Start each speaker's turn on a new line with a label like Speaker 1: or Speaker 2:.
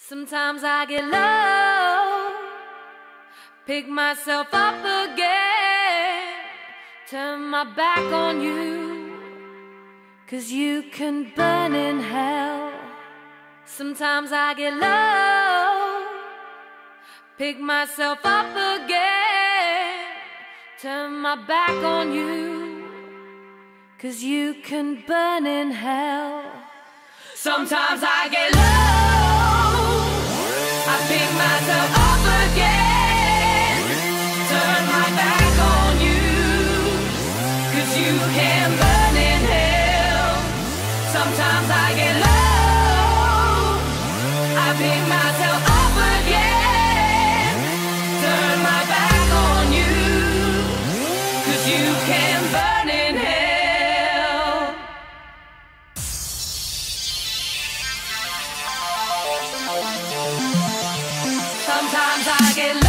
Speaker 1: Sometimes I get low, pick myself up again, turn my back on you, cause you can burn in hell. Sometimes I get low, pick myself up again, turn my back on you, cause you can burn in hell. Sometimes I get low, myself again, turn my back on you, cause you can burn in hell. Sometimes I get low, I pick myself Sometimes I get low.